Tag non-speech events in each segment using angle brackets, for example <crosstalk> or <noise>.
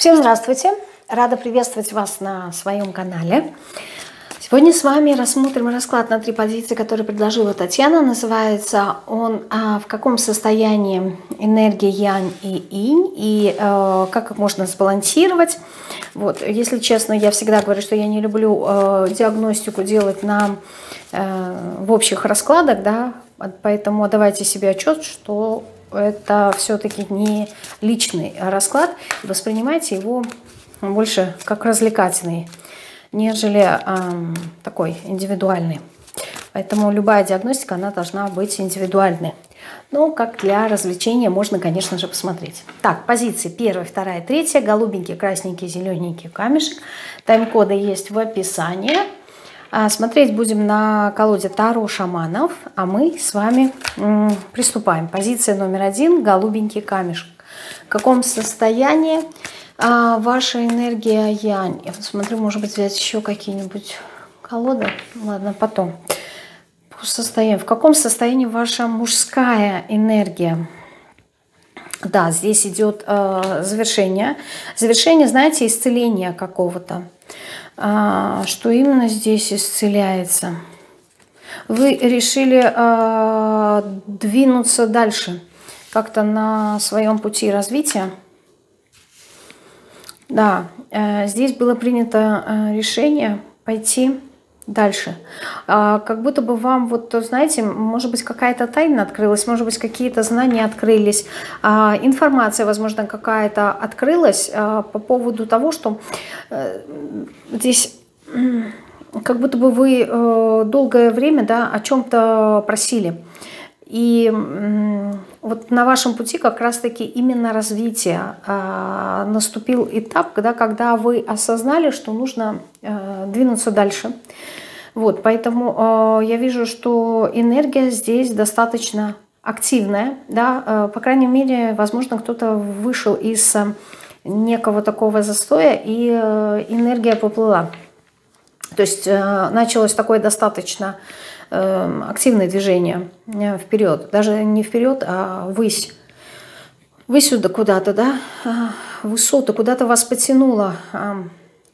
Всем здравствуйте! Рада приветствовать вас на своем канале. Сегодня с вами рассмотрим расклад на три позиции, который предложила Татьяна. Называется он а, «В каком состоянии энергия Янь и Инь?» и а, «Как их можно сбалансировать?» Вот. Если честно, я всегда говорю, что я не люблю а, диагностику делать на, а, в общих раскладах, да, поэтому давайте себе отчет, что это все-таки не личный расклад. Воспринимайте его больше как развлекательный, нежели э, такой индивидуальный. Поэтому любая диагностика, она должна быть индивидуальной. Но как для развлечения можно, конечно же, посмотреть. Так, позиции первая, вторая, третья. Голубенький, красненький, зелененький камешек. Тайм-коды есть в описании. А, смотреть будем на колоде Таро шаманов, а мы с вами приступаем. Позиция номер один – голубенький камешек. В каком состоянии а, ваша энергия янь? Я посмотрю, может быть, взять еще какие-нибудь колоды. Ладно, потом. По состоянию. В каком состоянии ваша мужская энергия? Да, здесь идет э, завершение. Завершение, знаете, исцеления какого-то. А, что именно здесь исцеляется. Вы решили а, двинуться дальше, как-то на своем пути развития. Да, э, здесь было принято э, решение пойти дальше. А, как будто бы вам, вот, знаете, может быть, какая-то тайна открылась, может быть, какие-то знания открылись, а, информация, возможно, какая-то открылась а, по поводу того, что э, здесь как будто бы вы э, долгое время да, о чем-то просили. И вот на вашем пути как раз-таки именно развитие. Наступил этап, когда, когда вы осознали, что нужно э, двинуться дальше. Вот, поэтому э, я вижу, что энергия здесь достаточно активная, да, по крайней мере, возможно, кто-то вышел из некого такого застоя, и энергия поплыла. То есть началось такое достаточно активное движение э, вперед, даже не вперед, а ввысь. Вы сюда куда-то, да, э, высоты, куда-то вас потянуло. Э,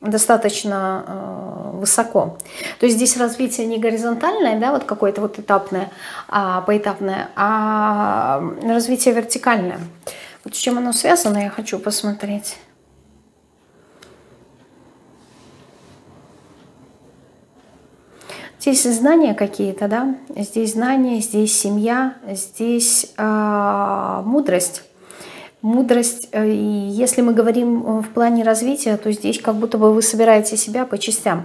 достаточно э, высоко. То есть здесь развитие не горизонтальное, да, вот какое-то вот этапное, а, поэтапное, а развитие вертикальное. Вот с чем оно связано, я хочу посмотреть. Здесь знания какие-то, да, здесь знания, здесь семья, здесь э, мудрость мудрость, э, и если мы говорим э, в плане развития, то здесь как будто бы вы собираете себя по частям.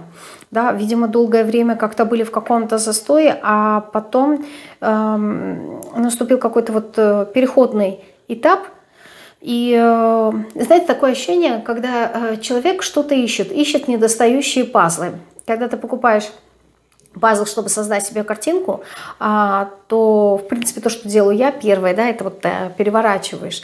Да, видимо, долгое время как-то были в каком-то застое, а потом эм, наступил какой-то вот э, переходный этап, и э, знаете, такое ощущение, когда э, человек что-то ищет, ищет недостающие пазлы. Когда ты покупаешь пазл, чтобы создать себе картинку, а, то, в принципе, то, что делаю я первое, да, это вот э, переворачиваешь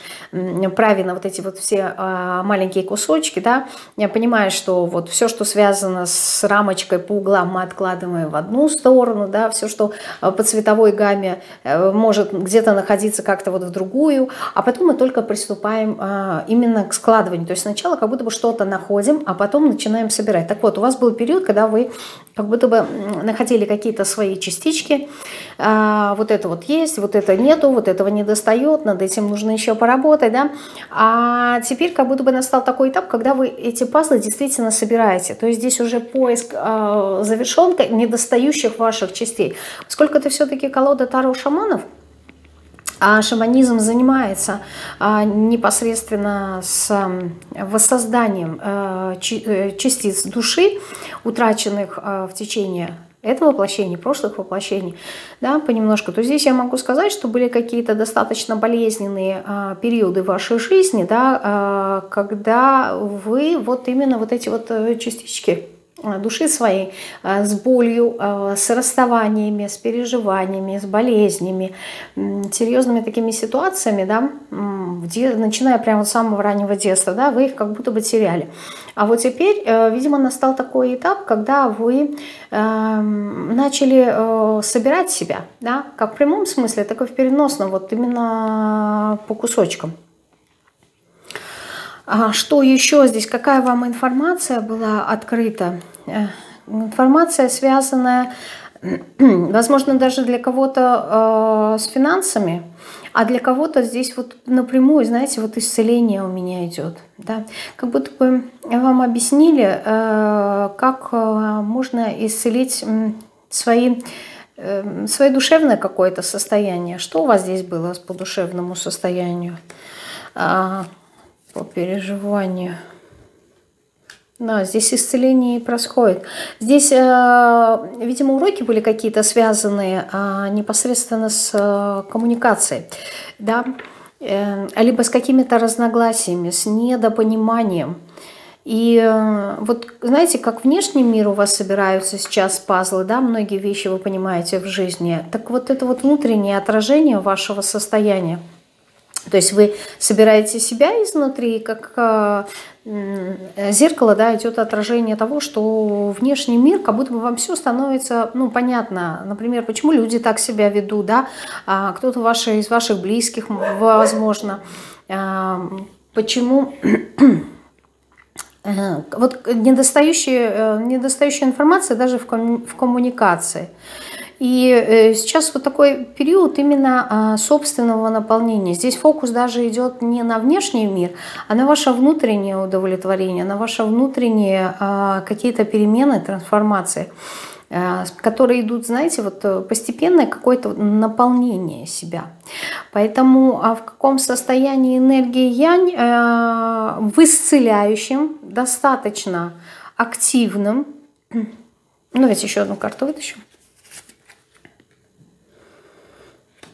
правильно вот эти вот все а, маленькие кусочки, да, я понимаю, что вот все, что связано с рамочкой по углам, мы откладываем в одну сторону, да, все, что э, по цветовой гамме э, может где-то находиться как-то вот в другую, а потом мы только приступаем а, именно к складыванию, то есть сначала как будто бы что-то находим, а потом начинаем собирать. Так вот, у вас был период, когда вы как будто бы находили какие-то свои частички, а, вот это вот есть, вот это нету, вот этого не достает, над этим нужно еще поработать, да, а теперь как будто бы настал такой этап, когда вы эти пазлы действительно собираете, то есть здесь уже поиск э, завершен недостающих ваших частей. Поскольку это все-таки колода Таро шаманов, а шаманизм занимается а, непосредственно с воссозданием а, частиц души, утраченных а, в течение этого воплощения, прошлых воплощений, да, понемножку, то здесь я могу сказать, что были какие-то достаточно болезненные а, периоды вашей жизни, да, а, когда вы вот именно вот эти вот э, частички души своей э, с болью, э, с расставаниями, с переживаниями, с болезнями, серьезными такими ситуациями, да, начиная прямо с самого раннего детства, да, вы их как будто бы теряли. А вот теперь, видимо, настал такой этап, когда вы начали собирать себя, да, как в прямом смысле, так и в переносном, вот именно по кусочкам. А что еще здесь? Какая вам информация была открыта? Э, информация, связанная, <clears throat> возможно, даже для кого-то э, с финансами, а для кого-то здесь вот напрямую, знаете, вот исцеление у меня идет. Да? Как будто бы вам объяснили, э, как э, можно исцелить свои, э, свое душевное какое-то состояние. Что у вас здесь было по душевному состоянию? По переживанию. Да, здесь исцеление и происходит. Здесь, э, видимо, уроки были какие-то связанные э, непосредственно с э, коммуникацией, да, э, либо с какими-то разногласиями, с недопониманием. И э, вот знаете, как внешний мир у вас собираются сейчас пазлы, да, многие вещи вы понимаете в жизни, так вот это вот внутреннее отражение вашего состояния – то есть вы собираете себя изнутри, как э, зеркало, да, идет отражение того, что внешний мир, как будто бы вам все становится, ну, понятно. Например, почему люди так себя ведут, да, а кто-то ваши, из ваших близких, возможно. А, почему <clears throat> э, вот недостающая, э, недостающая информация даже в, в коммуникации. И э, сейчас вот такой период именно а, собственного наполнения. Здесь фокус даже идет не на внешний мир, а на ваше внутреннее удовлетворение, на ваши внутренние а, какие-то перемены, трансформации а, которые идут, знаете, вот э, постепенное какое-то наполнение себя. Поэтому а в каком состоянии энергии янь, э, в исцеляющем, достаточно активным. Ну, давайте еще одну карту вытащим.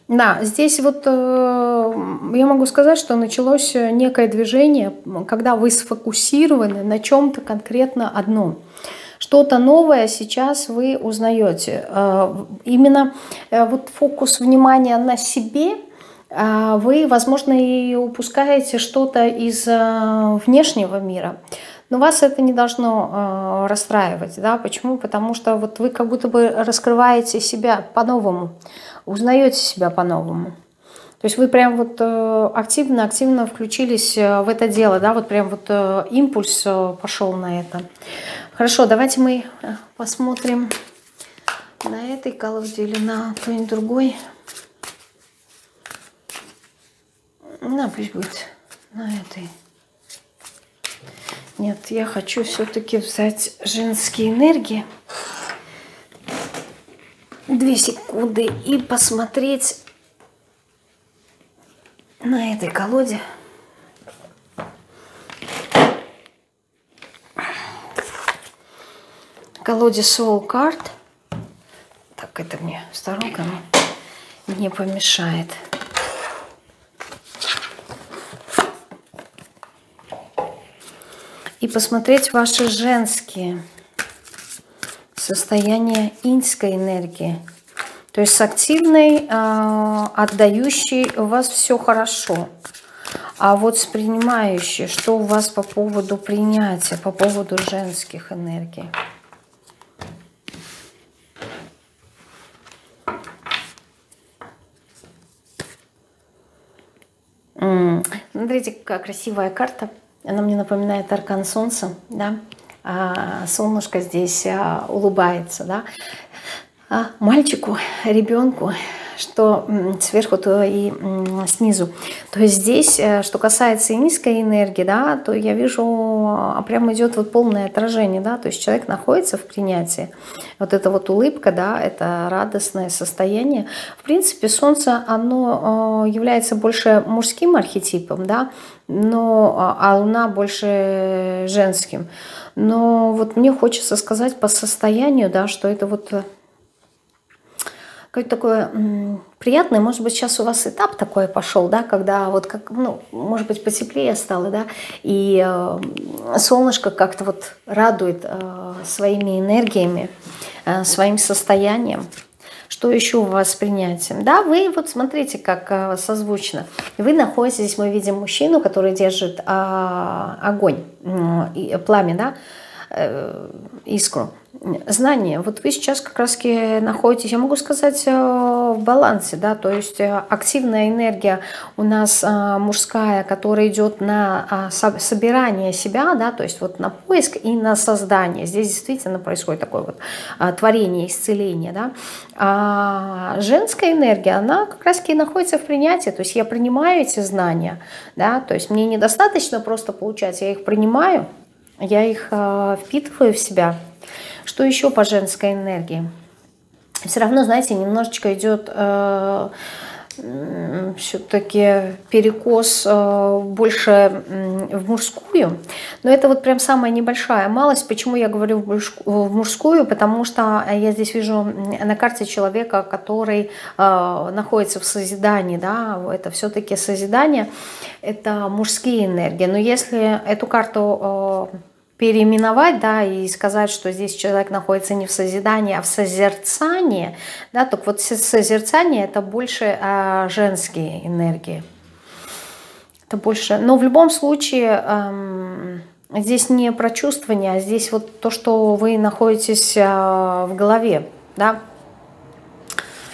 Да, здесь вот э, я могу сказать, что началось некое движение, когда вы сфокусированы на чем-то конкретно одном. Что-то новое сейчас вы узнаете. Э, именно э, вот фокус внимания на себе, э, вы, возможно, и упускаете что-то из э, внешнего мира. Но вас это не должно э, расстраивать. Да? Почему? Потому что вот вы как будто бы раскрываете себя по-новому узнаете себя по-новому. То есть вы прям вот активно-активно э, включились э, в это дело, да, вот прям вот э, импульс пошел на это. Хорошо, давайте мы посмотрим на этой колоде или на кто-нибудь другой. На, пусть будет на этой. Нет, я хочу все-таки взять женские энергии две секунды и посмотреть на этой колоде. Колоде Soul Card. Так, это мне сторонка не помешает. И посмотреть ваши женские состояние иньской энергии. То есть с активной, э, отдающей у вас все хорошо. А вот с принимающей, что у вас по поводу принятия, по поводу женских энергий? Смотрите, какая красивая карта. Она мне напоминает аркан солнца, да? А, солнышко здесь а, улыбается, да, а мальчику, ребенку, что сверху, то и снизу. То есть здесь, э, что касается и низкой энергии, да, то я вижу, прямо идет вот полное отражение, да, то есть человек находится в принятии. Вот эта вот улыбка, да, это радостное состояние. В принципе, солнце, оно является больше мужским архетипом, да, но, а луна больше женским. Но вот мне хочется сказать по состоянию, да, что это вот э, какое-то такое приятное, может быть, сейчас у вас этап такой пошел, да, когда вот как, ну, может быть, потеплее стало, да, и э, солнышко как-то вот радует э, своими энергиями, э, своим состоянием. Что еще у вас с принятием? Да, вы вот смотрите, как э, созвучно. Вы находитесь, мы видим мужчину, который держит э, огонь, э, пламя, да, искру. Знание. Вот вы сейчас как раз находитесь, я могу сказать, в балансе, да, то есть активная энергия у нас мужская, которая идет на собирание себя, да, то есть вот на поиск и на создание. Здесь действительно происходит такое вот творение, исцеление, да. А женская энергия, она как раз находится в принятии, то есть я принимаю эти знания, да, то есть мне недостаточно просто получать, я их принимаю, я их э, впитываю в себя. Что еще по женской энергии? Все равно, знаете, немножечко идет э, все-таки перекос э, больше в мужскую. Но это вот прям самая небольшая малость. Почему я говорю в мужскую? Потому что я здесь вижу на карте человека, который э, находится в созидании. Да? Это все-таки созидание, это мужские энергии. Но если эту карту э, переименовать, да, и сказать, что здесь человек находится не в созидании, а в созерцании, да, так вот созерцание это больше а, женские энергии. Это больше, но в любом случае эм, здесь не про чувствование, а здесь вот то, что вы находитесь э, в голове, да,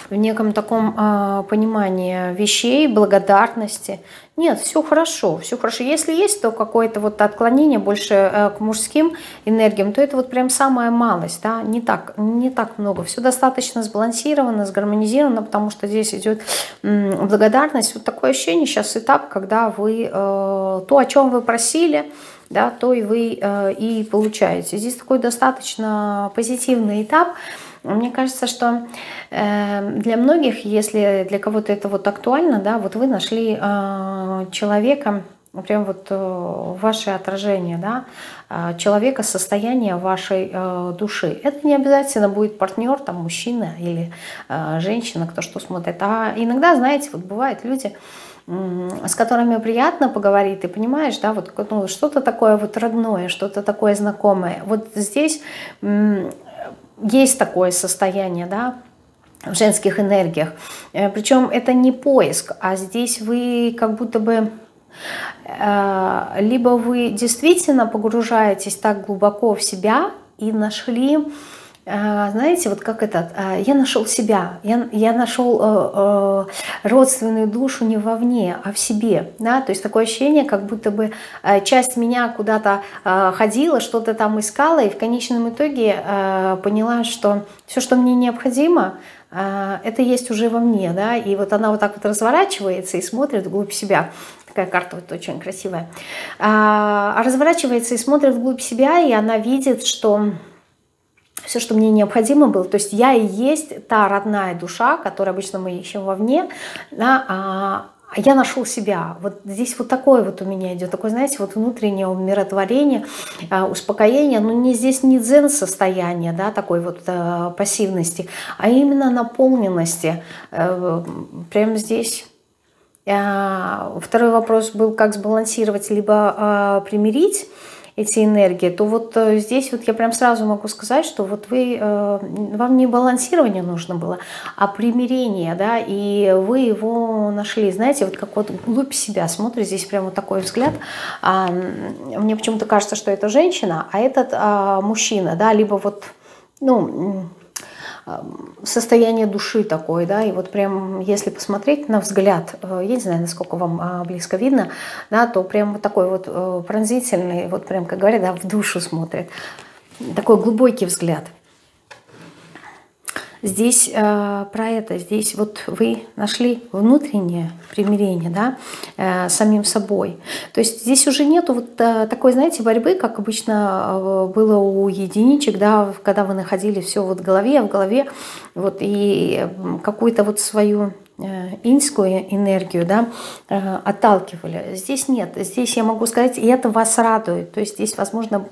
в неком таком э, понимании вещей, благодарности. Нет, все хорошо, все хорошо. Если есть то какое-то вот отклонение больше э, к мужским энергиям, то это вот прям самая малость, да, не так, не так много. Все достаточно сбалансировано, сгармонизировано, потому что здесь идет благодарность. Вот такое ощущение сейчас этап, когда вы э, то, о чем вы просили, да, то и вы э, и получаете. Здесь такой достаточно позитивный этап. Мне кажется, что э, для многих, если для кого-то это вот актуально, да, вот вы нашли э, человека, прям вот э, ваше отражение, да, человека, состояние вашей души. Это не обязательно будет партнер, там, мужчина или женщина, кто что смотрит. А иногда, знаете, вот бывают люди, с которыми приятно поговорить, ты понимаешь, да, вот ну, что-то такое вот родное, что-то такое знакомое. Вот здесь есть такое состояние, да, в женских энергиях. Э, Причем это не поиск, а здесь вы как будто бы э, либо вы действительно погружаетесь так глубоко в себя и нашли знаете, вот как этот, а, я нашел себя, я, я нашел э, э, родственную душу не вовне, а в себе, да, то есть такое ощущение, как будто бы э, часть меня куда-то ходила, что-то там искала, и в конечном итоге поняла, что все, что мне необходимо, это есть уже во мне, да, и вот она вот так вот разворачивается и смотрит вглубь себя, такая карта вот очень красивая, а, разворачивается и смотрит вглубь себя, и она видит, что все, что мне необходимо было. То есть я и есть та родная душа, которую обычно мы ищем вовне, да, а, а я нашел себя. Вот здесь вот такое вот у меня идет, такое, знаете, вот внутреннее умиротворение, а, успокоение, но не здесь не дзен состояние, да, такой вот а, пассивности, а именно наполненности. А, прямо здесь. А, второй вопрос был, как сбалансировать, либо примирить эти энергии, то вот э, здесь вот я прям сразу могу сказать, что вот вы, э, вам не балансирование нужно было, а примирение, да, и вы его нашли, знаете, вот как вот глубь себя, смотрите, здесь прям вот такой взгляд, а, мне почему-то кажется, что это женщина, а этот а, мужчина, да, либо вот, ну, состояние души такое, да, и вот прям, если посмотреть на взгляд, э, я не знаю, насколько вам а, близко видно, да, то прям вот такой вот э, пронзительный, вот прям, как говорят, да, в душу смотрит, такой глубокий взгляд – Здесь э, про это, здесь вот вы нашли внутреннее примирение, да, э, самим собой. То есть здесь уже нету вот э, такой, знаете, борьбы, как обычно э, было у единичек, да, когда вы находили все вот в голове, в голове, вот и какую-то вот свою Э, инскую энергию да, э, отталкивали. Здесь нет. Здесь я могу сказать, и это вас радует. То есть здесь, возможно,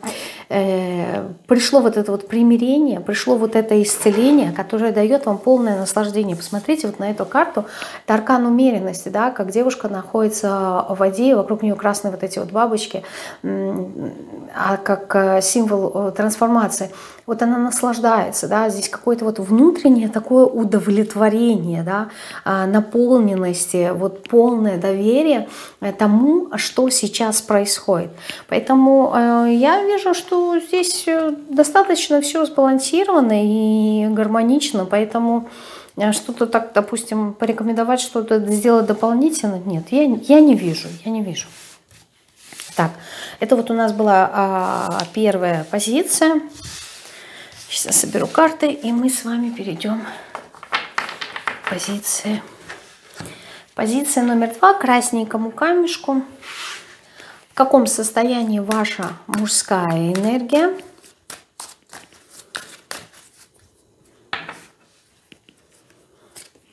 э, пришло вот это вот примирение, пришло вот это исцеление, которое дает вам полное наслаждение. Посмотрите вот на эту карту. Это аркан умеренности, да, как девушка находится в воде, вокруг нее красные вот эти вот бабочки, а как символ трансформации. вот она наслаждается, да, здесь какое-то вот внутреннее такое удовлетворение, да, а, наполненности, вот полное доверие тому, что сейчас происходит. Поэтому э, я вижу, что здесь э, достаточно все сбалансировано и гармонично, поэтому э, что-то так, допустим, порекомендовать что-то сделать дополнительно, нет, я, я не вижу, я не вижу. Так, это вот у нас была а, первая позиция. Сейчас я соберу карты, и мы с вами перейдем позиции. Позиция номер два, красненькому камешку. В каком состоянии ваша мужская энергия?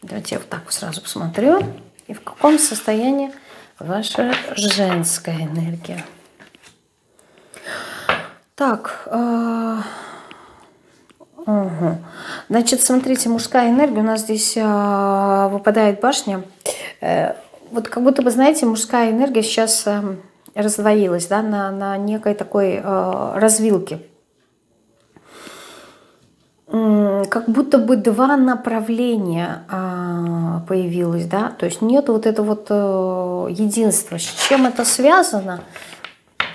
Давайте я вот так сразу посмотрю. И в каком состоянии ваша женская энергия? Так, э, угу. значит, смотрите, мужская энергия, у нас здесь э, выпадает башня. Э, вот как будто бы, знаете, мужская энергия сейчас э, раздвоилась, да, на, на некой такой э, развилке. Как будто бы два направления э, появилось, да, то есть нет вот этого вот э, единства. С чем это связано?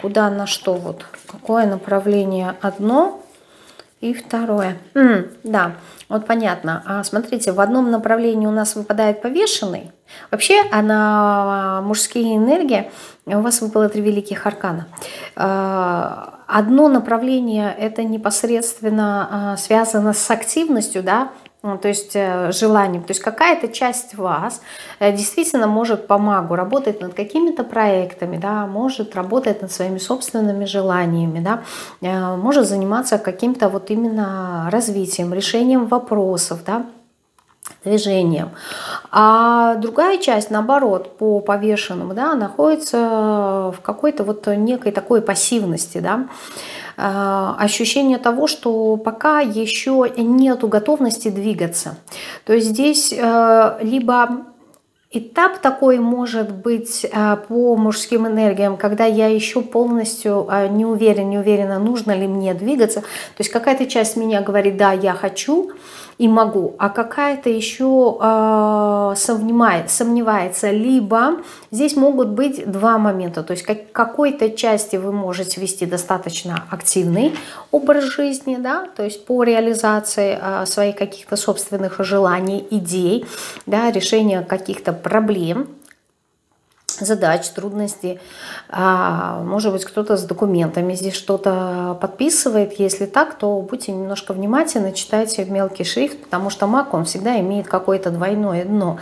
куда на что вот, какое направление одно и второе. М, да, вот понятно. А смотрите, в одном направлении у нас выпадает повешенный. Вообще, она мужские энергии, у вас выпало три великих аркана. А, одно направление это непосредственно а, связано с активностью, да, то есть э, желанием. То есть какая-то часть вас э, действительно может по магу работать над какими-то проектами, да, может работать над своими собственными желаниями, да, э, может заниматься каким-то вот именно развитием, решением вопросов, да, движением. А другая часть, наоборот, по повешенному, да, находится в какой-то вот некой такой пассивности, да, ощущение того, что пока еще нету готовности двигаться. То есть здесь э, либо Этап такой может быть э, по мужским энергиям, когда я еще полностью не уверен, не уверена, нужно ли мне двигаться. То есть какая-то часть меня говорит, да, я хочу, и могу, а какая-то еще э, сомневается, сомневается. Либо здесь могут быть два момента, то есть как, какой-то части вы можете вести достаточно активный образ жизни, да, то есть по реализации э, своих каких-то собственных желаний, идей, да, решения каких-то проблем, задач, трудностей. А, может быть, кто-то с документами здесь что-то подписывает. Если так, то будьте немножко внимательны, читайте мелкий шрифт, потому что маг, он всегда имеет какое-то двойное дно.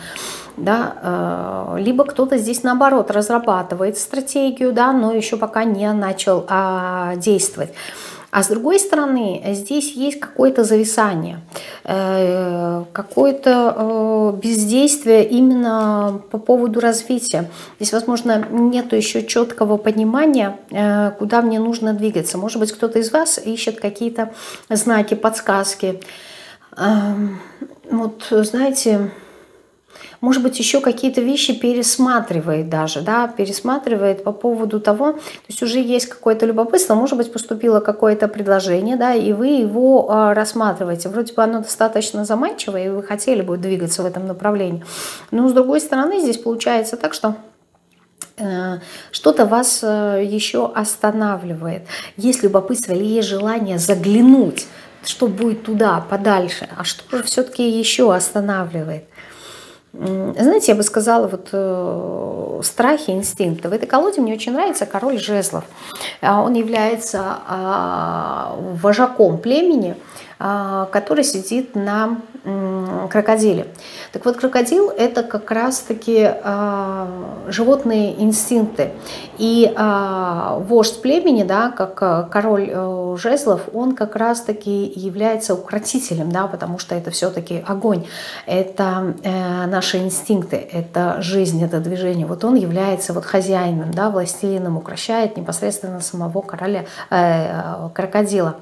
Да? А, либо кто-то здесь, наоборот, разрабатывает стратегию, да, но еще пока не начал а, действовать. А с другой стороны, здесь есть какое-то зависание, э, какое-то э, бездействие именно по поводу развития. Здесь, возможно, нет еще четкого понимания, э, куда мне нужно двигаться. Может быть, кто-то из вас ищет какие-то знаки, подсказки. Эм, вот, знаете, может быть, еще какие-то вещи пересматривает даже, да, пересматривает по поводу того, то есть уже есть какое-то любопытство, может быть, поступило какое-то предложение, да, и вы его э, рассматриваете. Вроде бы оно достаточно заманчивое, и вы хотели бы двигаться в этом направлении. Но с другой стороны, здесь получается так, что э, что-то вас э, еще останавливает. Есть любопытство или есть желание заглянуть, что будет туда, подальше, а что же все-таки еще останавливает. Знаете, я бы сказала, вот э, страхи, инстинкты. В этой колоде мне очень нравится король жезлов. А, он является э, вожаком племени, э, который сидит на крокодиле. Так вот, крокодил – это как раз-таки э, животные инстинкты. И э, вождь племени, да, как э, король э, жезлов, он как раз-таки является укротителем, да, потому что это все-таки огонь, это э, наши инстинкты, это жизнь, это движение. Вот он является вот хозяином, да, властелином, укращает непосредственно самого короля, э, крокодила.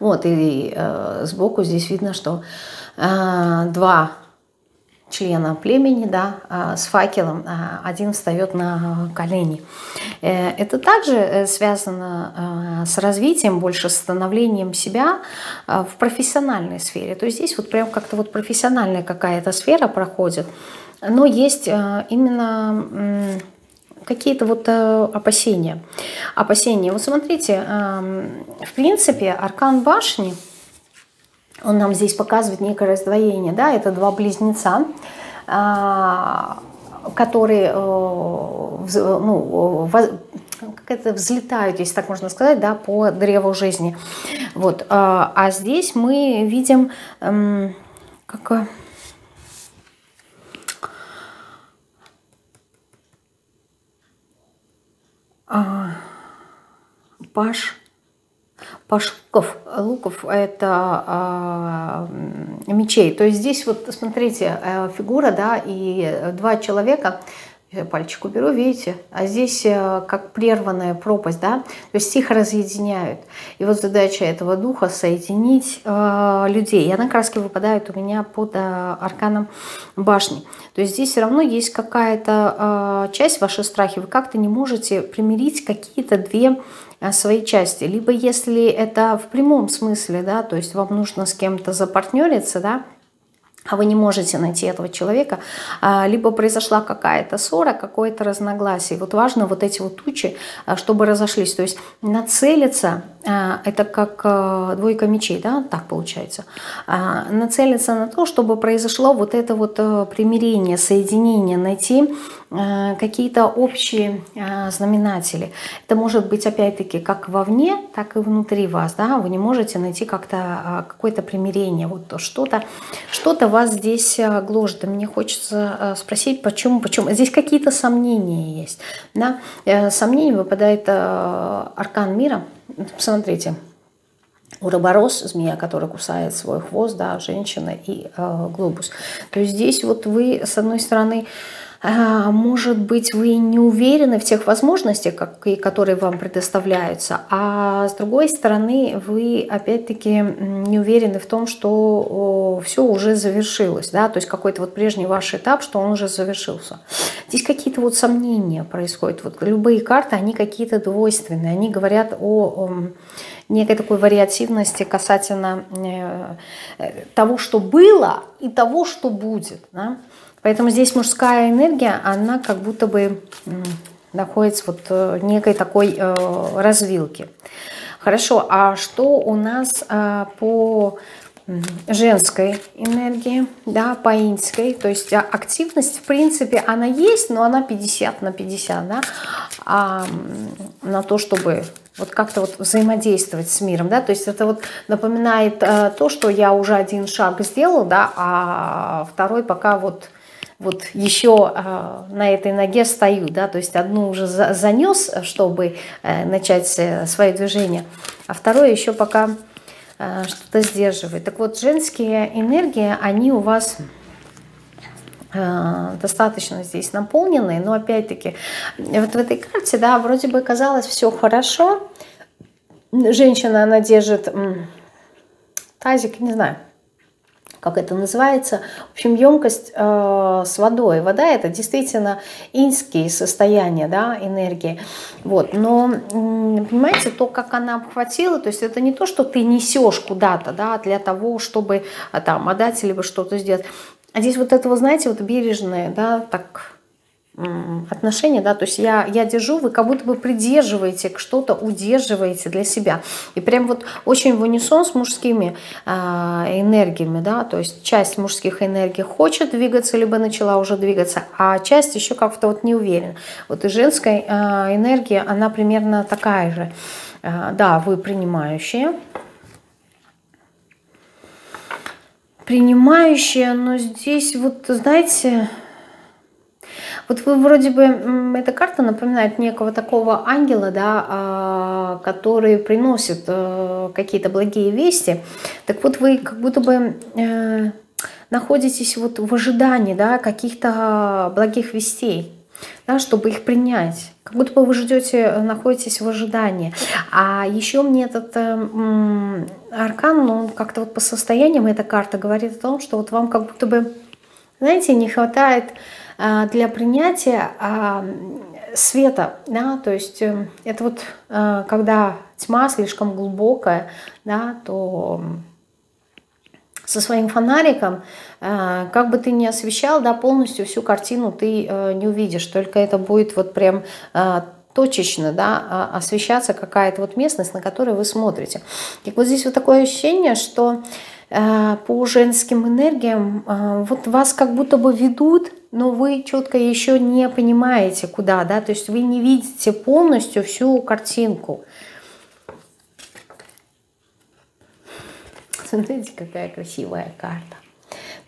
Вот, и э, сбоку здесь видно, что э, два члена племени, да, а, с факелом, а один встает на колени. Э, это также э, связано с развитием, больше становлением себя в профессиональной сфере. То есть здесь вот прям как-то вот профессиональная какая-то сфера проходит, но есть именно какие-то вот опасения. Опасения. Вот смотрите, в принципе, аркан башни – он нам здесь показывает некое раздвоение, да, это два близнеца, а, которые, э, ну, как это взлетают, если так можно сказать, да, по древу жизни. Вот. А, а здесь мы видим, эм, как а, Паш Пашков, луков – это э, мечей. То есть здесь вот, смотрите, э, фигура, да, и два человека – я пальчик уберу, видите? А здесь э, как прерванная пропасть, да? То есть их разъединяют. И вот задача этого духа соединить э, людей. И она раз выпадает у меня под э, арканом башни. То есть здесь все равно есть какая-то э, часть вашей страхи. Вы как-то не можете примирить какие-то две свои части. Либо если это в прямом смысле, да, то есть вам нужно с кем-то запартнериться, да, а вы не можете найти этого человека, а, либо произошла какая-то ссора, какое-то разногласие. Вот важно вот эти вот тучи, а, чтобы разошлись. То есть нацелиться, это как двойка мечей, да, так получается, нацелиться на то, чтобы произошло вот это вот примирение, соединение, найти какие-то общие знаменатели. Это может быть опять-таки как вовне, так и внутри вас, да, вы не можете найти как-то какое-то примирение, вот что-то, что-то вас здесь э, гложет. И мне хочется э, спросить, почему, почему. Здесь какие-то сомнения есть. Да? Э, сомнение выпадает аркан мира. Смотрите, Уроборос, змея, которая кусает свой хвост, да, женщина и э, глобус. То есть здесь вот вы, с одной стороны, а, может быть, вы не уверены в тех возможностях, которые вам предоставляются, а с другой стороны, вы опять-таки не уверены в том, что все уже завершилось, да, то есть какой-то вот прежний ваш этап, что он уже завершился. Здесь какие-то вот сомнения происходят. Вот любые карты, они какие-то двойственные, они говорят о некой такой вариативности касательно э, того, что было и того, что будет. Да? Поэтому здесь мужская энергия, она как будто бы находится вот в некой такой э, развилке. Хорошо, а что у нас э, по женской энергии, да, по иньской, то есть а, активность, в принципе, она есть, но она 50 на 50, да, а, на то, чтобы вот как-то вот взаимодействовать с миром, да, то есть это вот напоминает то, что я уже один шаг сделал, да, а второй пока вот вот еще э, на этой ноге стою, да, то есть одну уже за, занес, чтобы э, начать э, свое движение, а второе еще пока э, что-то сдерживает. Так вот, женские энергии, они у вас достаточно здесь наполненные, но опять-таки вот в этой карте, да, вроде бы казалось все хорошо, женщина, она держит тазик, не знаю, как это называется, в общем, емкость э, с водой. Вода это действительно инские состояния, да, энергии. Вот. Но, понимаете, то, как она обхватила, то есть это не то, что ты несешь куда-то, да, для того, чтобы э, там отдать либо что-то сделать. А здесь вот это, вы знаете, вот бережное, да, так отношения, да, то есть я, я держу, вы как будто бы придерживаете, что-то удерживаете для себя. И прям вот очень в унисон с мужскими э, энергиями, да, то есть часть мужских энергий хочет двигаться, либо начала уже двигаться, а часть еще как-то вот не уверена. Вот и женская э, энергия, она примерно такая же. Э, да, вы принимающие, принимающие, но здесь вот, знаете, вот вы вроде бы, эта карта напоминает некого такого ангела, да, а, который приносит э, какие-то благие вести. Так вот вы как будто бы э, находитесь вот в ожидании да, каких-то благих вестей, да, чтобы их принять. Как будто бы вы ждете, находитесь в ожидании. А еще мне этот э, аркан, ну, как-то вот по состояниям эта карта говорит о том, что вот вам как будто бы знаете, не хватает для принятия света, да, то есть это вот когда тьма слишком глубокая, да, то со своим фонариком, э, как бы ты ни освещал, да, полностью всю картину ты э, не увидишь, только это будет вот прям э, точечно да, а, освещаться какая-то вот местность, на которую вы смотрите. И вот здесь вот такое ощущение, что по женским энергиям вот вас как будто бы ведут, но вы четко еще не понимаете, куда, да, то есть вы не видите полностью всю картинку. <laughs> Смотрите, какая красивая карта.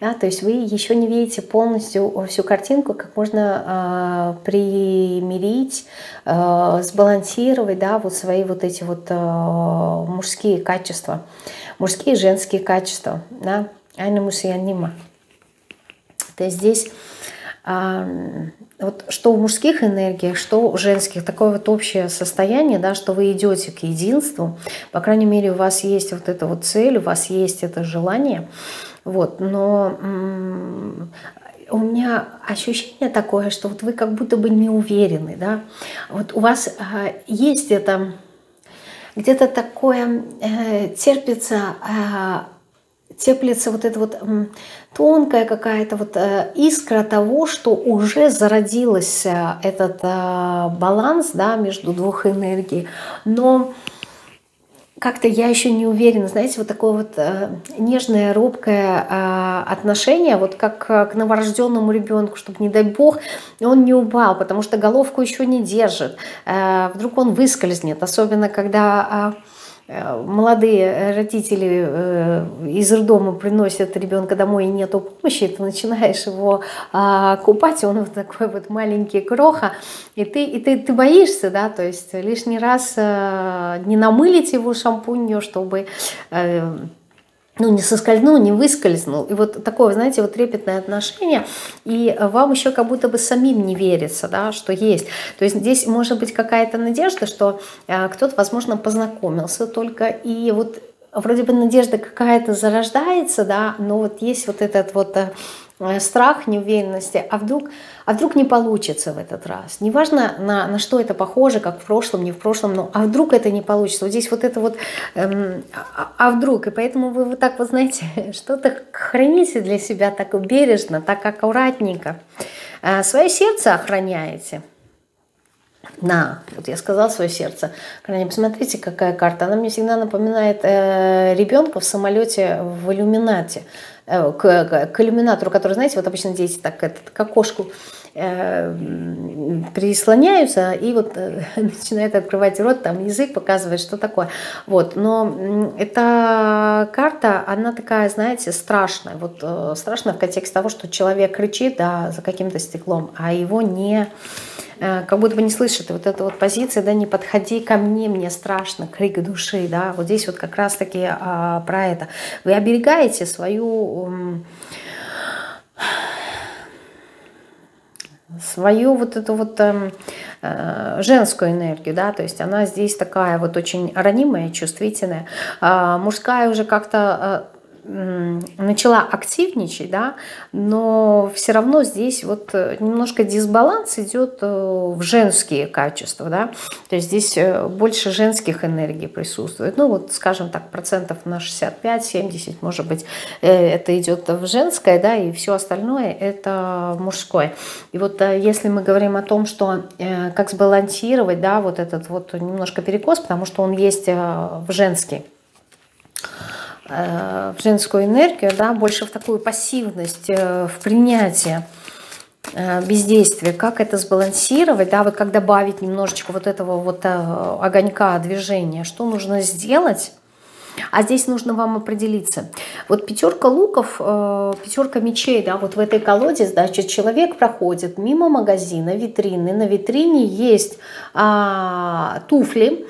Да, то есть вы еще не видите полностью всю картинку, как можно э, примирить, э, сбалансировать да, вот свои вот эти вот э, мужские качества, мужские и женские качества. Да? Айна мусиянима. То есть здесь вот что в мужских энергиях, что в женских, такое вот общее состояние, да, что вы идете к единству, по крайней мере, у вас есть вот эта вот цель, у вас есть это желание, вот, но у меня ощущение такое, что вот вы как будто бы не уверены, да, вот у вас а, есть это, где-то такое э, терпится э, теплится вот эта вот тонкая какая-то вот э, искра того, что уже зародилась э, этот э, баланс да, между двух энергий. Но как-то я еще не уверена, знаете, вот такое вот нежное, робкое отношение, вот как к новорожденному ребенку, чтобы, не дай бог, он не упал, потому что головку еще не держит. Вдруг он выскользнет, особенно когда Э, молодые родители э, из роддома приносят ребенка домой и нету помощи, ты начинаешь его а, купать, он вот такой вот маленький кроха, и ты, и ты, ты боишься, да, то есть лишний раз э, не намылить его шампунью, чтобы ну, не соскользнул, не выскользнул. И вот такое, знаете, вот трепетное отношение, и вам еще как будто бы самим не верится, да, что есть. То есть здесь может быть какая-то надежда, что э, кто-то, возможно, познакомился только, и вот вроде бы надежда какая-то зарождается, да, но вот есть вот этот вот э, страх, неуверенности, а вдруг, а вдруг не получится в этот раз. Неважно, на, на что это похоже, как в прошлом, не в прошлом, но а вдруг это не получится. Вот здесь вот это вот, эм, а, а вдруг, и поэтому вы вот так вот, знаете, <laughs> что-то храните для себя так бережно, так аккуратненько. Э, свое сердце охраняете. На, вот я сказала свое сердце. Посмотрите, какая карта. Она мне всегда напоминает э, ребенка в самолете в иллюминате. Э, к, к иллюминатору, который, знаете, вот обычно дети так этот, к окошку э, прислоняются и вот э, <laughs> начинают открывать рот, там язык показывает, что такое. Вот, но эта карта, она такая, знаете, страшная. Вот э, страшная в контексте того, что человек кричит да, за каким-то стеклом, а его не Э, как будто бы не слышит. Вот эта вот позиция, да, не подходи ко мне, мне страшно, крик души, да, вот здесь вот как раз-таки а, про это. Вы оберегаете свою свою вот эту вот э, э, женскую энергию, да, то есть она здесь такая вот очень ранимая, чувствительная, а мужская уже как-то э, начала активничать, да, но все равно здесь вот э, немножко дисбаланс идет э, в женские качества, да, то есть здесь э, больше женских энергий присутствует, ну вот, скажем так, процентов на 65-70, может быть, это идет в женское, да, и все остальное это мужское. И вот если мы говорим о том, что как сбалансировать, да, вот этот вот немножко перекос, потому что он есть в женский, в женскую энергию, да, больше в такую пассивность, э, в принятие э, бездействия, как это сбалансировать, да, вот как добавить немножечко вот этого вот огонька движения, что нужно сделать, а здесь нужно вам определиться. Вот пятерка луков, пятерка мечей, да, вот в этой колоде, значит, человек проходит мимо магазина, витрины, на витрине есть а, туфли,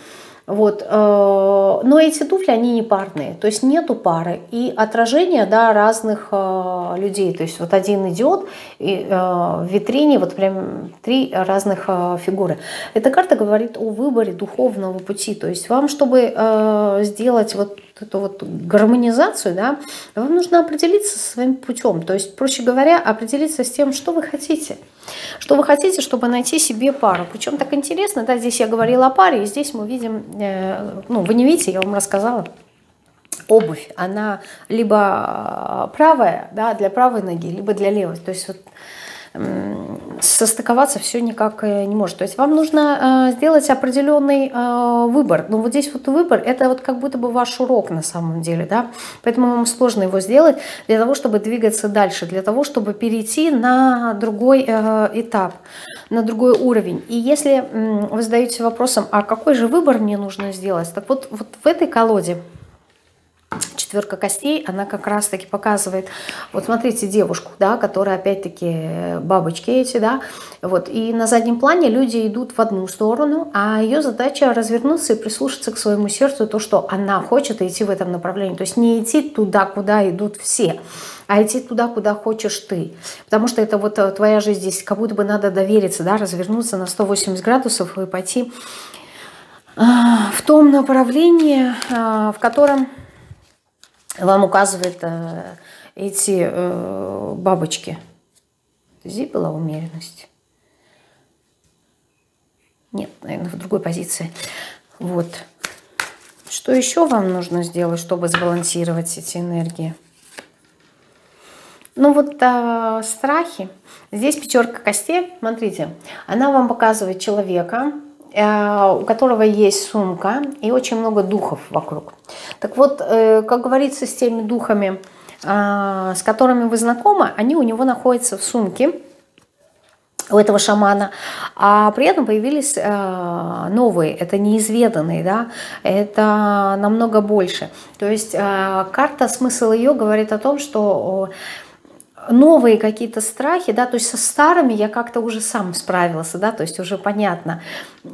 вот. Э, но эти туфли, они не парные, то есть нету пары. И отражение да, разных э, людей. То есть вот один идет, и э, в витрине вот прям три разных фигуры. Эта карта говорит о выборе духовного пути. То есть вам, чтобы сделать вот эту вот гармонизацию, да, вам нужно определиться со своим путем. То есть, проще говоря, определиться с тем, что вы хотите. Что вы хотите, чтобы найти себе пару. Причем так интересно, да, здесь я говорила о паре, и здесь мы видим, э, ну, вы не видите, я вам рассказала, обувь, она либо правая, да, для правой ноги, либо для левой. То есть вот состыковаться все никак э, не может. То есть вам нужно э, сделать определенный э, выбор. Но вот здесь вот выбор, это вот как будто бы ваш урок на самом деле, да. Поэтому вам сложно его сделать для того, чтобы двигаться дальше, для того, чтобы перейти на другой этап, на другой уровень. И если вы задаетесь вопросом, а какой же выбор мне нужно сделать, так вот, вот в этой колоде четверка костей, она как раз-таки показывает, вот смотрите, девушку, да, которая опять-таки бабочки эти, да, вот, и на заднем плане люди идут в одну сторону, а ее задача развернуться и прислушаться к своему сердцу, то, что она хочет идти в этом направлении, то есть не идти туда, куда идут все, а идти туда, куда хочешь ты. Потому что это вот э, твоя жизнь здесь, как будто бы надо довериться, да, развернуться на 180 градусов и пойти а, в том направлении, а, в котором вам указывает э, эти э, бабочки. Здесь была умеренность. Нет, наверное, в другой позиции. Вот. Что еще вам нужно сделать, чтобы сбалансировать эти энергии? Ну вот э, страхи. Здесь пятерка костей, смотрите, она вам показывает человека, у которого есть сумка и очень много духов вокруг. Так вот, э, как говорится, с теми духами, э, с которыми вы знакомы, они у него находятся в сумке, у этого шамана, а при этом появились новые, это неизведанные, да, это намного больше. То есть карта, смысл ее говорит о том, что новые какие-то страхи, да, то есть со старыми я как-то уже сам справился, да, то есть уже понятно.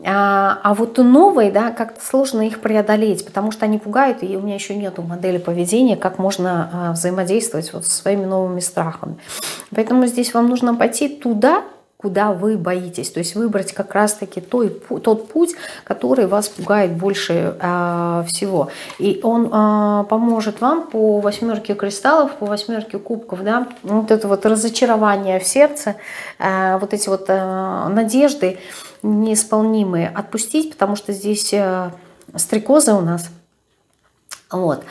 А, а вот новые, да, как-то сложно их преодолеть, потому что они пугают, и у меня еще нету модели поведения, как можно а, взаимодействовать вот со своими новыми страхами. Поэтому здесь вам нужно пойти туда, куда вы боитесь. То есть выбрать как раз-таки тот путь, который вас пугает больше э, всего. И он э, поможет вам по восьмерке кристаллов, по восьмерке кубков, да, вот это вот разочарование в сердце, э, вот эти вот э, надежды неисполнимые отпустить, потому что здесь э, стрекозы у нас. Вот.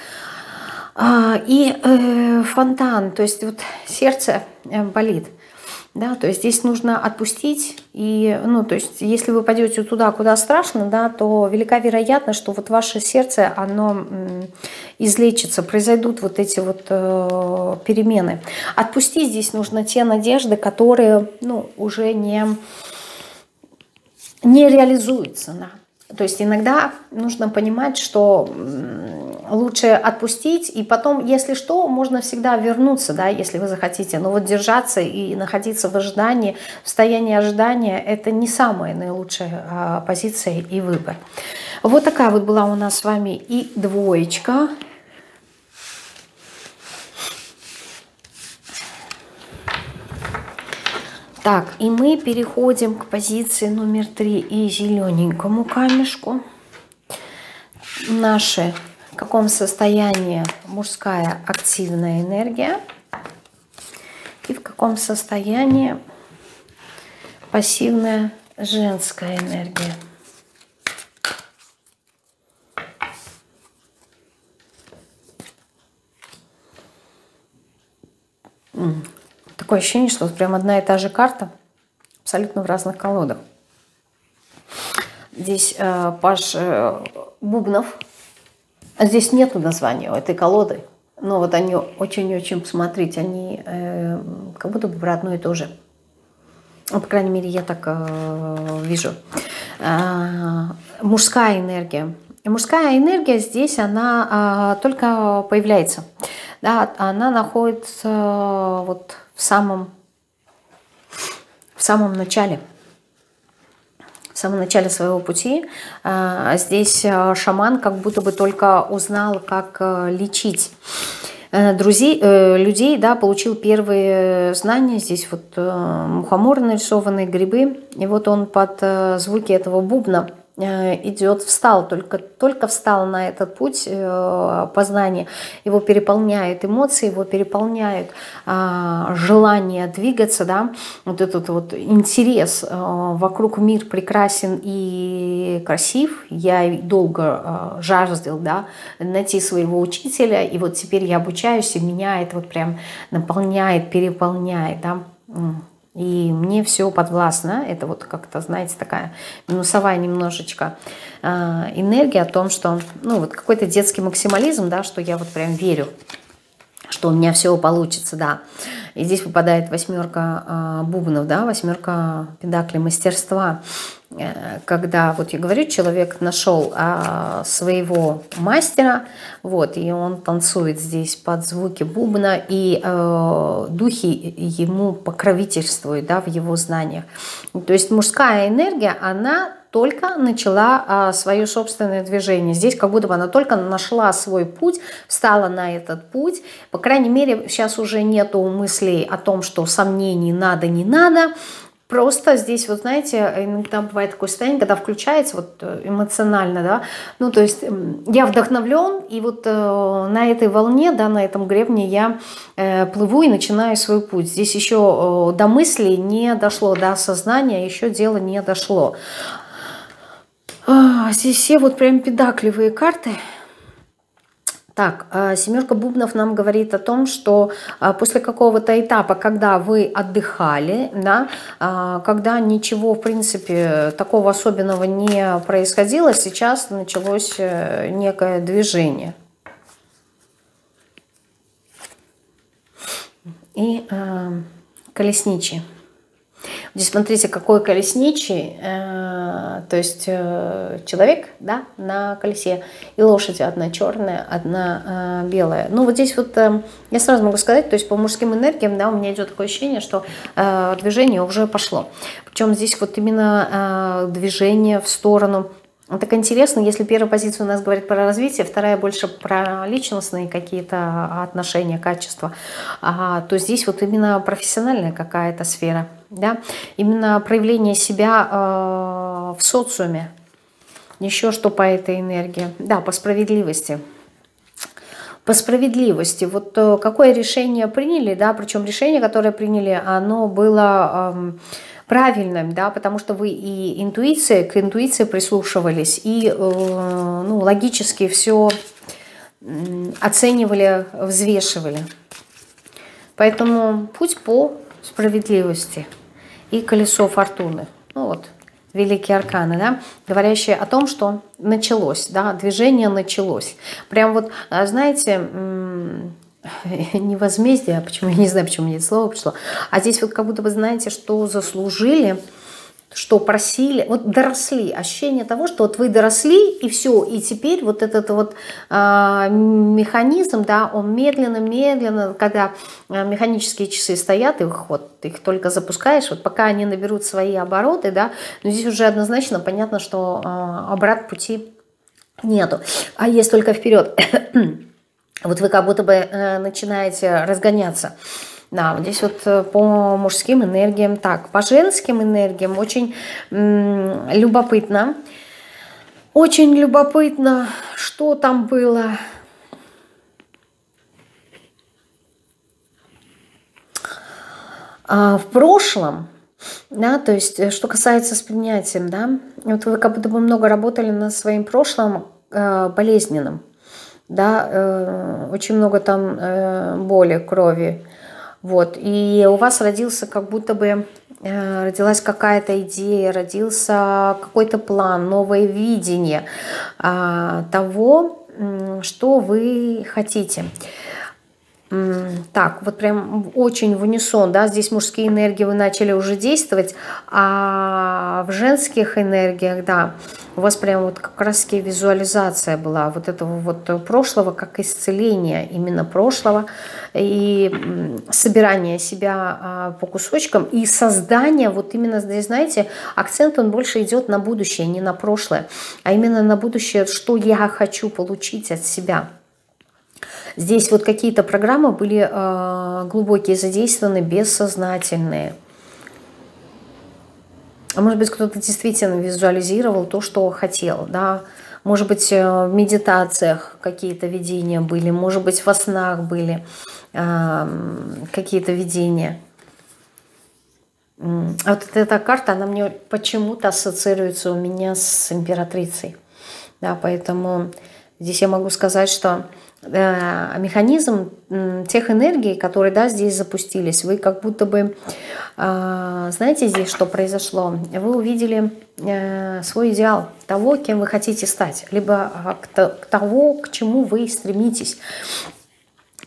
И э, фонтан, то есть вот сердце э, болит. Да, то есть здесь нужно отпустить, и, ну, то есть если вы пойдете туда, куда страшно, да, то велика вероятность, что вот ваше сердце, оно излечится, произойдут вот эти вот э, перемены. Отпустить здесь нужно те надежды, которые, ну, уже не, не реализуются, да. То есть иногда нужно понимать, что лучше отпустить, и потом, если что, можно всегда вернуться, да, если вы захотите. Но вот держаться и находиться в ожидании, в состоянии ожидания, это не самая наилучшая а, позиция и выбор. Вот такая вот была у нас с вами и двоечка. Так, и мы переходим к позиции номер три и зелененькому камешку. Наши, в каком состоянии мужская активная энергия и в каком состоянии пассивная женская энергия. Такое ощущение, что вот прям одна и та же карта, абсолютно в разных колодах. Здесь э, Паш э, Бубнов. Здесь нету названия у этой колоды. Но вот они очень-очень, посмотрите, они э, как будто бы про одно и то же. Ну, по крайней мере, я так э, вижу. Э, мужская энергия. Мужская энергия здесь, она э, только появляется. Да, она находится э, вот в самом, в самом начале в самом начале своего пути. А, здесь а, шаман как будто бы только узнал, как а, лечить э, друзей, э, людей, да, получил первые знания. Здесь вот э, мухоморы нарисованные, грибы. И вот он под звуки этого бубна Э, идет, встал, только, только встал на этот путь э, познания, его переполняют эмоции, его переполняют а, желание двигаться, да, вот этот вот интерес э, вокруг мир прекрасен и красив, я долго жаждал, да, найти своего учителя, и вот теперь я обучаюсь, и меня это вот прям наполняет, переполняет, да, и мне все подвластно. Это вот как-то, знаете, такая минусовая немножечко э, энергия о том, что, ну, вот какой-то детский максимализм, да, что я вот прям верю, что у меня все получится, да. И здесь попадает восьмерка э, бубнов, да, восьмерка педакли мастерства. Э, когда, вот я говорю, человек нашел а, своего мастера, вот, и он танцует здесь под звуки бубна, и э, духи ему покровительствуют, да, в его знаниях. То есть мужская энергия, она только начала а, свое собственное движение. Здесь как будто бы она только нашла свой путь, встала на этот путь. По крайней мере, сейчас уже нету мыслей о том, что сомнений надо, не надо. Просто здесь, вот знаете, иногда бывает такое состояние, когда включается вот э, эмоционально, да, ну то есть я вдохновлен, и вот э, на этой волне, да, на этом гребне я э, плыву и начинаю свой путь. Здесь еще э, до мысли не дошло, до осознания еще дело не дошло. А, здесь все вот прям педакливые карты, так, а, семерка бубнов нам говорит о том, что а, после какого-то этапа, когда вы отдыхали, да, а, когда ничего, в принципе, такого особенного не происходило, сейчас началось э, некое движение. И э, колесничий. Здесь смотрите, какой колесничий, э, то есть э, человек да, на колесе и лошадь одна черная, одна э, белая. Ну вот здесь вот э, я сразу могу сказать, то есть по мужским энергиям да, у меня идет такое ощущение, что э, движение уже пошло. Причем здесь вот именно э, движение в сторону так интересно, если первая позиция у нас говорит про развитие, вторая больше про личностные какие-то отношения, качества, а, то здесь вот именно профессиональная какая-то сфера, да, именно проявление себя э, в социуме, еще что по этой энергии, да, по справедливости. По справедливости, вот э, какое решение приняли, да, причем решение, которое приняли, оно было... Правильным, да, потому что вы и интуиция, к интуиции прислушивались, и э, ну, логически все оценивали, взвешивали. Поэтому путь по справедливости и колесо фортуны. Ну вот, великие арканы, да, говорящие о том, что началось, да, движение началось. Прям вот, а, знаете, <laughs> не возмездие, а почему, я не знаю, почему мне это слово пришло, а здесь вот как будто вы знаете, что заслужили, что просили, вот доросли, ощущение того, что вот вы доросли, и все, и теперь вот этот вот э, механизм, да, он медленно-медленно, когда э, механические часы стоят, их вот, их только запускаешь, вот пока они наберут свои обороты, да, но здесь уже однозначно понятно, что э, обрат пути нету, а есть только вперед. Вот вы как будто бы э, начинаете разгоняться. Да, вот здесь вот э, по мужским энергиям так. По женским энергиям очень любопытно. Очень любопытно, что там было. А в прошлом, да, то есть э, что касается с принятием, да, вот вы как будто бы много работали над своим прошлым э, болезненным да, э, очень много там э, боли, крови, вот, и у вас родился как будто бы, э, родилась какая-то идея, родился какой-то план, новое видение э, того, что вы хотите. Так, вот прям очень в унисон, да, здесь мужские энергии вы начали уже действовать, а в женских энергиях, да, у вас прям вот как раз визуализация была вот этого вот прошлого, как исцеление именно прошлого. И собирание себя а, по кусочкам и создание, вот именно здесь, знаете, акцент он больше идет на будущее, не на прошлое, а именно на будущее, что я хочу получить от себя – Здесь вот какие-то программы были э, глубокие задействованы, бессознательные. А может быть, кто-то действительно визуализировал то, что хотел, да, может быть, э, в медитациях какие-то видения были, может быть, во снах были э, какие-то видения. А вот эта карта, она мне почему-то ассоциируется у меня с императрицей. Да, поэтому здесь я могу сказать, что механизм э, тех энергий, которые да, здесь запустились, вы как будто бы, э, знаете здесь, что произошло? Вы увидели э, свой идеал того, кем вы хотите стать, либо э, к, того, к чему вы стремитесь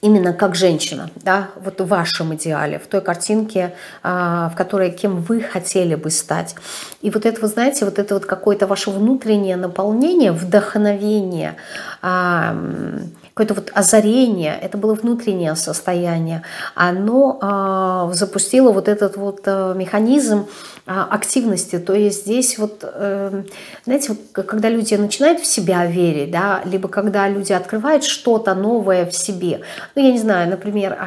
именно как женщина, да, вот в вашем идеале, в той картинке, а, в которой кем вы хотели бы стать. И вот это, вы знаете, вот это вот какое-то ваше внутреннее наполнение, вдохновение, а, какое-то вот озарение, это было внутреннее состояние, оно э, запустило вот этот вот э, механизм э, активности. То есть здесь вот, э, знаете, когда люди начинают в себя верить, да, либо когда люди открывают что-то новое в себе. Ну, я не знаю, например,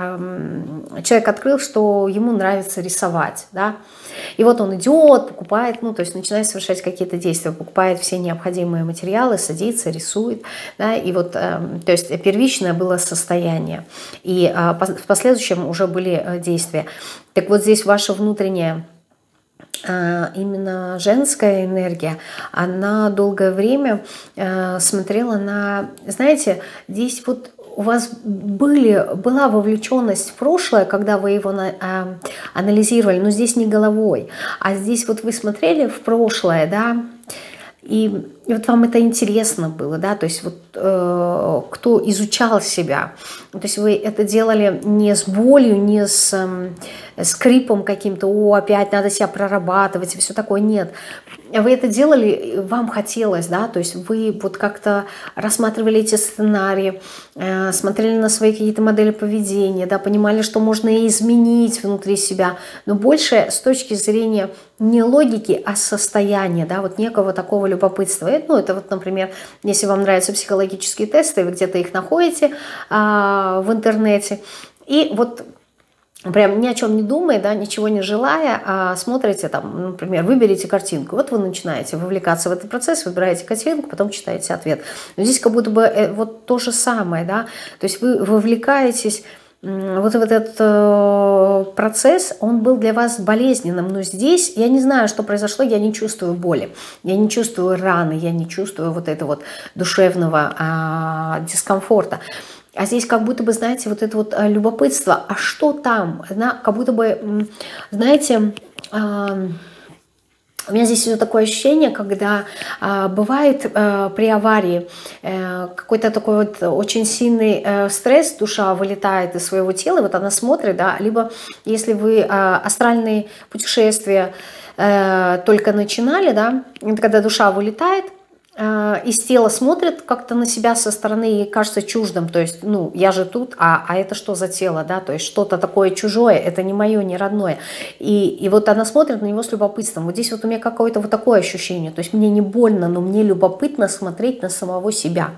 человек открыл, что ему нравится рисовать, да, и вот он идет, покупает, ну, то есть начинает совершать какие-то действия, покупает все необходимые материалы, садится, рисует, да, и вот, э, то есть первичное было состояние, и э, в последующем уже были э, действия. Так вот здесь ваше внутреннее э, именно женская энергия, она долгое время э, смотрела на, знаете, здесь вот у вас были, была вовлеченность в прошлое, когда вы его на, э, анализировали, но здесь не головой, а здесь вот вы смотрели в прошлое, да, и, и вот вам это интересно было, да, то есть вот э, кто изучал себя, то есть вы это делали не с болью, не с э, скрипом каким-то, о, опять надо себя прорабатывать и все такое, нет вы это делали, вам хотелось, да, то есть вы вот как-то рассматривали эти сценарии, э, смотрели на свои какие-то модели поведения, да, понимали, что можно изменить внутри себя, но больше с точки зрения не логики, а состояния, да, вот некого такого любопытства. Ну, это вот, например, если вам нравятся психологические тесты, вы где-то их находите а, в интернете, и вот прям ни о чем не думая, да, ничего не желая, а смотрите там, например, выберите картинку. Вот вы начинаете вовлекаться в этот процесс, выбираете картинку, потом читаете ответ. Но здесь как будто бы э, вот то же самое, да, то есть вы вовлекаетесь вот этот э, процесс, он был для вас болезненным, но здесь я не знаю, что произошло, я не чувствую боли, я не чувствую раны, я не чувствую вот этого вот душевного а, дискомфорта. А здесь как будто бы, знаете, вот это вот э, любопытство, а что там? Она как будто бы, знаете, у меня здесь идет такое ощущение, когда э, бывает э, при аварии э, какой-то такой вот очень сильный э, стресс, душа вылетает из своего тела, вот она смотрит, да, либо если вы э, астральные путешествия э, только начинали, да, когда душа вылетает, из тела смотрит как-то на себя со стороны и кажется чуждым, то есть, ну, я же тут, а, а это что за тело, да, то есть что-то такое чужое, это не мое, не родное. И, и вот она смотрит на него с любопытством. Вот здесь вот у меня какое-то вот такое ощущение, то есть мне не больно, но мне любопытно смотреть на самого себя.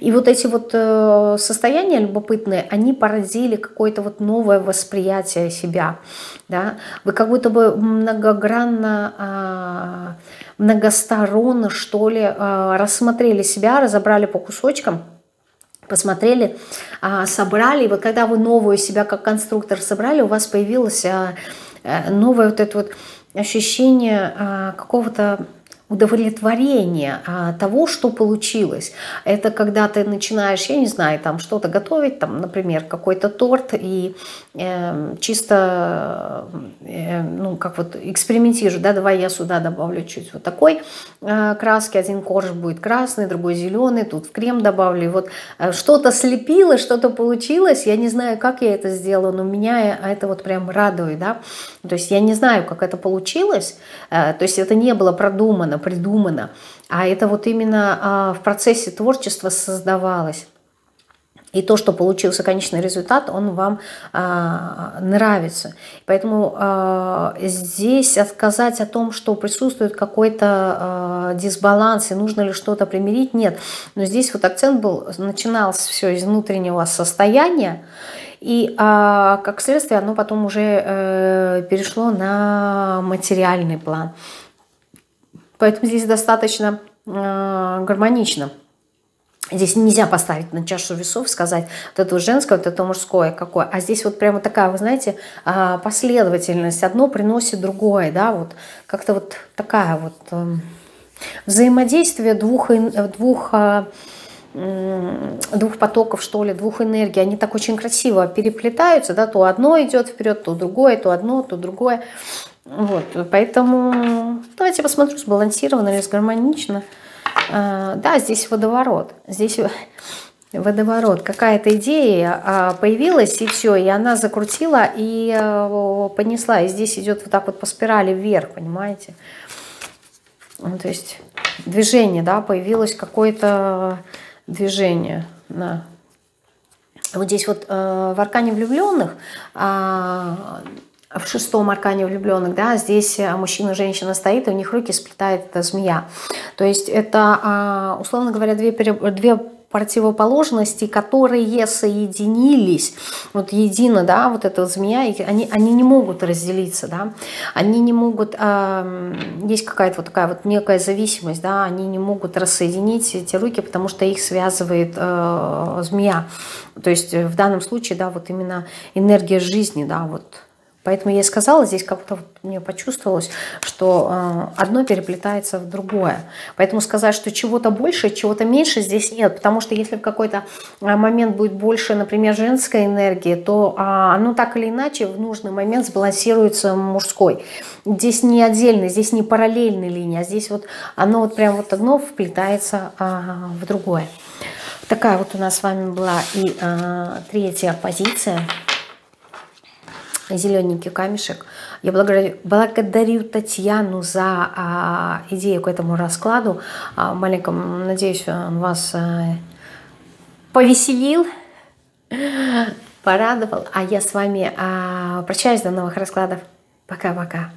И вот эти вот э, состояния любопытные, они породили какое-то вот новое восприятие себя, да. Вы как будто бы многогранно... Э, многосторонно, что ли, а, рассмотрели себя, разобрали по кусочкам, посмотрели, а, собрали. И вот когда вы новую себя как конструктор собрали, у вас появилось а, э, новое вот это вот ощущение какого-то удовлетворение а, того, что получилось. Это когда ты начинаешь, я не знаю, там что-то готовить, там, например, какой-то торт, и э, чисто, э, ну, как вот экспериментируешь, да, давай я сюда добавлю чуть вот такой э, краски, один корж будет красный, другой зеленый, тут в крем добавлю, и вот э, что-то слепило, что-то получилось, я не знаю, как я это сделала, но меня это вот прям радует, да, то есть я не знаю, как это получилось, э, то есть это не было продумано, придумано, а это вот именно а, в процессе творчества создавалось. И то, что получился конечный результат, он вам а, нравится. Поэтому а, здесь отказать о том, что присутствует какой-то а, дисбаланс и нужно ли что-то примирить, нет. Но здесь вот акцент был, начинался все из внутреннего состояния, И а, как следствие оно потом уже э, перешло на материальный план. Поэтому здесь достаточно э, гармонично. Здесь нельзя поставить на чашу весов, сказать, вот это женское, вот это мужское какое. А здесь вот прямо такая, вы знаете, а, последовательность. Одно приносит другое, да, вот как-то вот такая вот эм, взаимодействие двух, двух а, двух потоков, что ли, двух энергий, они так очень красиво переплетаются, да, то одно идет вперед, то другое, то одно, то другое. Вот, поэтому давайте посмотрю, сбалансированно или сгармонично. А, да, здесь водоворот. Здесь <laughs> водоворот. Какая-то идея а, появилась, и все, и она закрутила и а, понесла. И здесь идет вот так вот по спирали вверх, понимаете? Ну, то есть движение, да, появилось какое-то движение. Да. Вот здесь вот в аркане влюбленных в шестом аркане влюбленных, да, здесь э, мужчина и женщина стоит, и у них руки сплетает эта змея. То есть это, а, условно говоря, две, две противоположности, которые соединились, вот едино, да, вот эта змея, они, они не могут разделиться, да, они не могут, э, есть какая-то вот такая вот некая зависимость, да, они не могут рассоединить эти руки, потому что их связывает э, змея, то есть в данном случае, да, вот именно энергия жизни, да, вот Поэтому я сказала, здесь как-то вот мне почувствовалось, что э, одно переплетается в другое. Поэтому сказать, что чего-то больше, чего-то меньше здесь нет. Потому что если в какой-то э, момент будет больше, например, женской энергии, то э, оно так или иначе в нужный момент сбалансируется мужской. Здесь не отдельно, здесь не параллельная линия, а здесь вот оно вот прям вот одно вплетается э, в другое. Такая вот у нас с вами была и э, третья позиция зелененький камешек. Я благодарю, благодарю Татьяну за а, идею к этому раскладу. А, маленьком, надеюсь, он вас а, повеселил, порадовал. А я с вами а, прощаюсь до новых раскладов. Пока-пока.